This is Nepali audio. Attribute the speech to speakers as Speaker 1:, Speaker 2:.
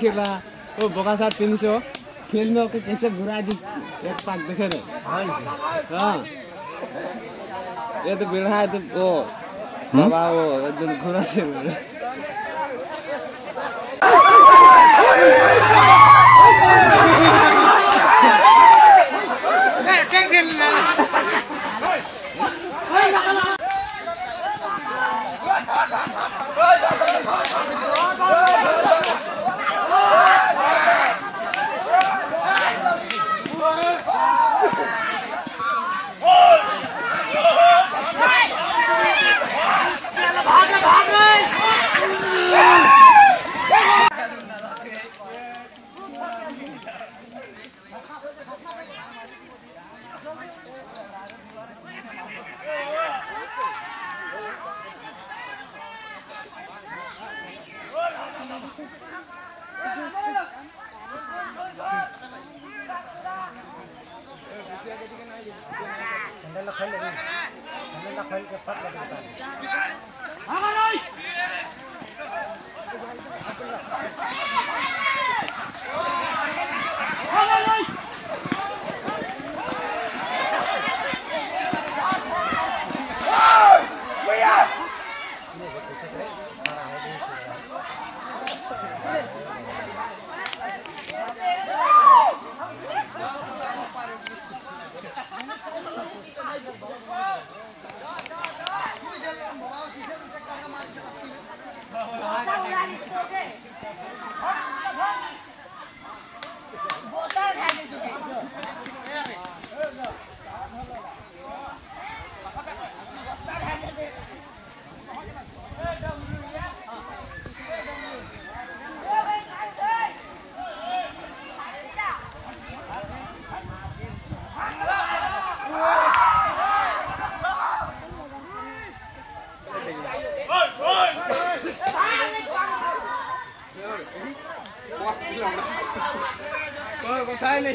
Speaker 1: के बा ओ बोका साथ पिनिसो खेल में ओके कैसे दी एक पाक देखे रे हाँ ये तो है वो बाबा वो
Speaker 2: खेल झमेला खेल के फट लगता है কোথায় নেই